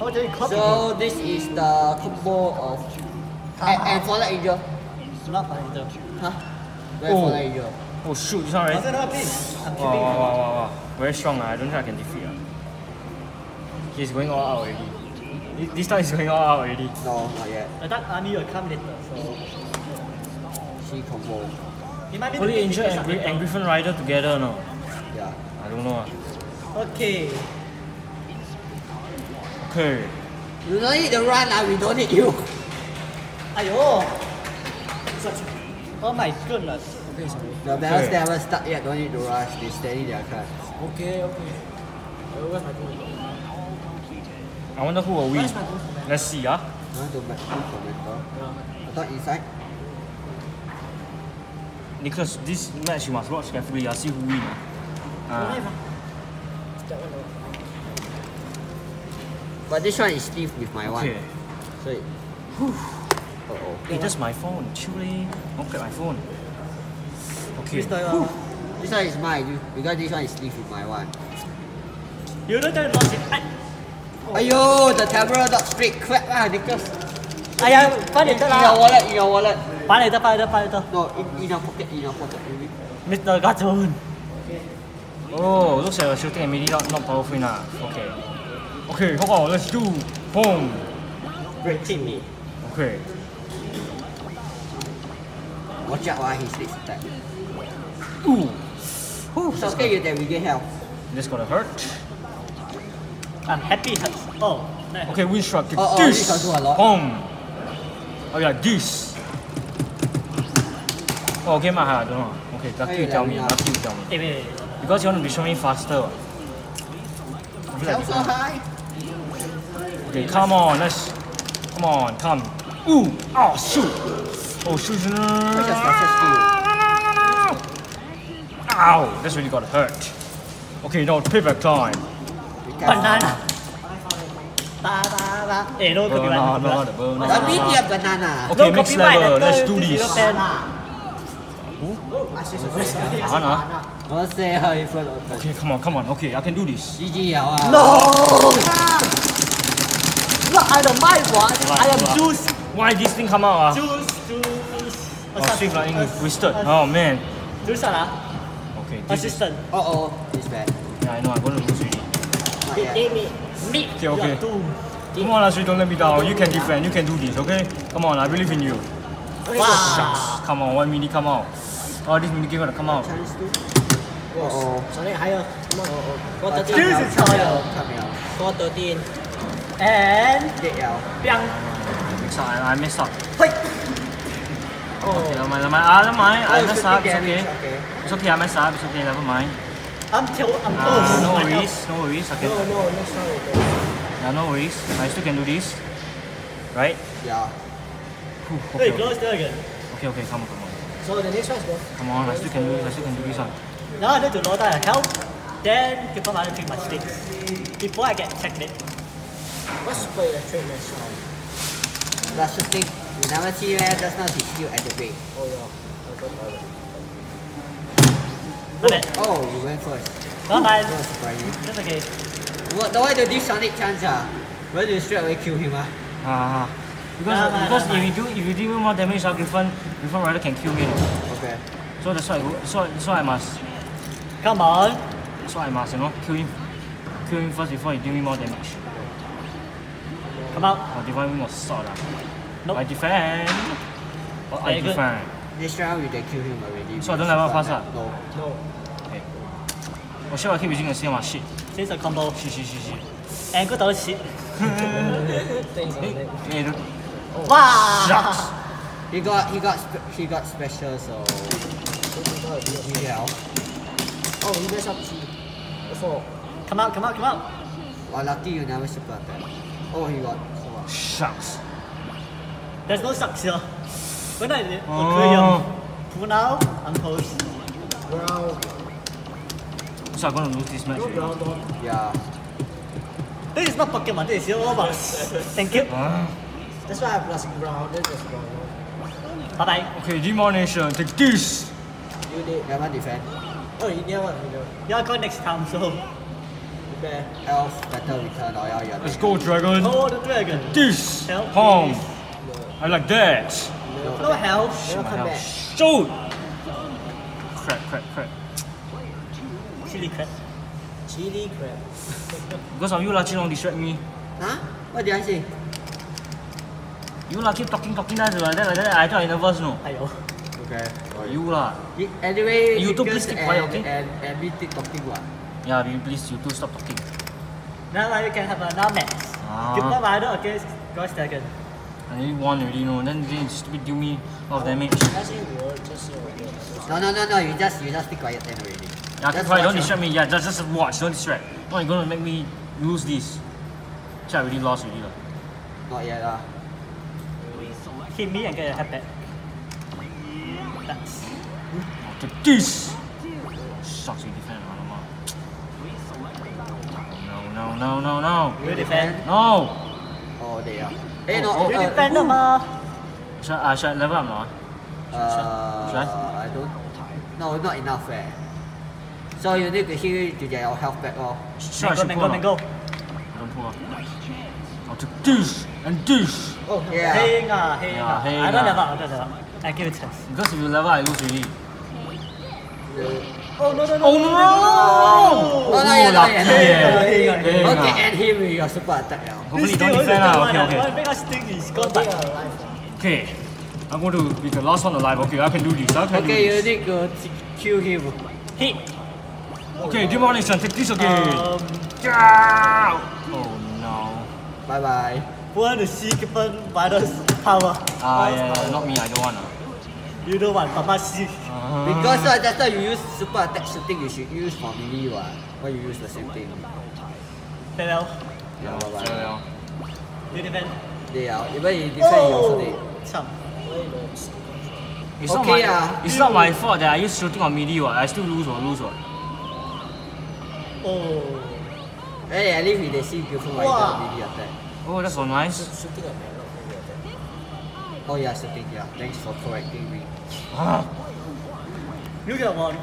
They copy. So this is the combo of and, and Fallen Angel. not funny though. Huh? Where Oh. Fallen Angel? Oh shoot, this one right? Was it not please? I'm Wow, wow, wow, wow, wow. Very strong. ah. I don't think I can defeat. ah. He's going all out already. This- This time he's going all out already. No, not yet. I thought army will come later, so She combo. it might Holy Angel and, Gri- and Griffin Rider together, no? Yeah. I don't know. ah. Okay. Okay. You don't need to run, ah. we don't need you. Ayo. Oh my goodness. Okay, sorry. The battles Okay. never stuck yet, don't need to rush. They steady their cards. Okay, okay. Uh, where's my goal? I wonder who will win. Where's my goal? Let's see, ah. I want to back to commenter. Yeah. I thought inside. Nicholas, this match you must watch carefully. ah. See who win. ah. Ah. That one, no. But this one is Steve with my one. Okay. So it, uh oh. Hey, that's my phone. Chill, eh. Don't grab my phone. Okay. Mr. Uh, This one is mine, you- because this one is Steve with my one. you don't tell lost it. I, Aiyo, the camera not straight. Crap ah, Nicholas. !aiya! Find In, later in your wallet, in your wallet. Find later, find later, find later. No, in, in your pocket, in your pocket. Mr. Cartoon. Oh, looks like the shooting immediately not, not powerful enough. Okay. Okay, hold on, let's do. Boom. Great team me. Okay. Watch out, ah, his next attack. Ooh. Whew, so okay, you can regain health. This gonna hurt. I'm happy. Oh, nice. Okay, we struck. Oh, oh, this. this will do a lot. Boom. Oh yeah, this. Oh, okay, my I don't know. Okay, lucky you tell me. Lamina. Lucky you tell me. Hey, wait, wait. Because you want to be showing faster. what. Like so high. Okay, come on, let's. Come on, come. Ooh! Oh, shoot! Oh, shoot! What's your special skill? Ow! That's really got hurt. Okay, now payback time. Be. Banana. Ba, ba, ba. Eh, no copyright. Banana, banana. we need a banana. Okay, No next level. letter Let's do this. zero ten. Hana. Don't say her in front of her. Okay, come on, come on. Okay, I can do this. GG No! Not I am my one. I am Right. juice. Why this thing come out? Ah? Juice, juice. Oh, Swift like English wasted. Oh man. Juice ah. Okay, this is. Assistant. Uh oh, it's bad. Yeah, I know. I'm gonna lose already. Not me. Me. Okay, okay. Two. Come on, Ashley, don't let me down. You can defend. You can do this. Okay? Come on, I believe in you. Wow. Shucks. Come on, one mini come out. Oh, this mini game gonna come out. Uh oh. Sonic higher. Come on. Four Uh, thirteen. This is higher. Come here. Four thirteen. And Dead 了。Biang. Mix up. I, I messed up. Wait. Okay, never mind, never mind. Ah, never mind. I Oh, messed 50 up. It's damage, okay. okay. It's okay. I messed up. It's okay. Never mind. I'm till I'm Uh, close. no I know. worries. No worries. Okay. No, no, next round. we go. Yeah, no worries. I still can do this. Right? Yeah. Whew, Hey, Okay, okay. close there again. Okay, okay. Come on, come on. So the next one is what? Come on. I still can do this. I still can do this one. Now I need to load down a health. Then people might pick my sticks. Before I get checkmate. What's super electric next round? Last shooting. You never see where just now he still at the break. Oh yeah. I'll go for it. Not bad. Oh, you went first. Not bad. That was surprising. That's okay. What, the way to this Sonic chance ah? Why do you straight away kill him ah? Ah. Because, Nah, nah, because nah, if you do if you do more damage, ah, Griffin Griffin Rider can kill me. Okay. So that's why I go, so so I must Come on. so I must you know kill him kill him first before he do me more damage. Come out. Or defend me more sword ah. Nope. I defend. Or I good. defend. This round you can kill him already. So I don't level fast ah? No. No. Okay. Oh shit, I keep using the same ah shit. Since a combo. Shit shit shit shit. And go down shit. That. Hey, don't- Wow. Shucks. He got he got spe- he got special so yeah. Oh, he messed up. Four. Come out, come out, come out. Well, lucky you never super attack. Oh, he got so what? Shucks. There's no sucks here. When I did Oh. aquarium, pull now, I'm post. Ground. So I'm gonna lose this match. No ground on. Yeah. This is not Pokemon, this is your Robux. Thank you. Ah. That's why I have plus ground. Then just ground. on. Bye bye. Okay, Demon Nation, take this. You did. Never defend. Oh, you never. You never. You're going next time, so. Bear. Elf better return or else you're Let's go, dragon. Oh, the dragon. This. Help, Home. please. I like that. No health. Never come back. Shoot. Crap, crap, crap. Chili crab. Chili crab. Because of you, lah, Chilong distract me. Huh? What did I say? You lah keep talking, talking, that's like that, like that. I thought I nervous, no. Aiyo. Okay. You lah. Anyway, You two Nicholas please keep quiet, okay? And, and me keep talking what? Yeah, will please, you two stop talking. Now you can have a now next. Ah. Give up either against Ghost Dragon. I need one already, no. Then they stupid do me of damage. No, no, no, no. You just, you just be quiet then already. Yeah, just quiet. Don't distract me. Yeah, just, just watch. Don't distract. No, you're gonna make me lose this. Actually, I already lost already lah. Not yet lah. Hit me and get a head back. That's. After this. Sucks, you defend. No, no, no, no. You defend. No. Oh dear. Hey, no. You defend them. Ah, should I should I level up more? Uh, I? Don't. No, not enough. Eh. So you need to heal to get your health back. Oh. Sure, mango, mango, mango. Don't pull. Nice chance. I'll take this and this. Oh, yeah. Hey, ah, hey, yeah, hey, I don't level. I don't level. I give it to this. Because if you level, I lose really. Yeah. Oh no no no Oh no! Oh, not yet, not yet, not lucky yet. eh. Heng ah. Okay, end him with your super attack now. Hopefully don't defend lah. Okay, okay. Make us think he's they alive. Okay. I'm going to be the last one alive. Okay, I can do this. I can Okay, you do this. need to kill him. Hit. Okay, demolition. Take this again. Um, Oh no. Bye bye. want to see Griffin Rider's power. Ah, yeah, yeah, not me. I don't want. Ah. You don't want, Papa see. Uh-huh. Because uh, that's why you use super attack shooting, you should use for melee what. Why you use the same thing? Farewell. Yeah, bye bye. Yeah, You defend. They are even in defense you also Oh, need. Chum. It's not Okay, my. ah. It's not my fault that I use shooting on melee. What I still lose or lose what. Oh. Hey, at least we they see beautiful Wow. rider melee attack. Oh, that's so nice. Shooting a man, not maybe attack. Oh yeah, yeah. Thanks for correcting me. Ah. You get one.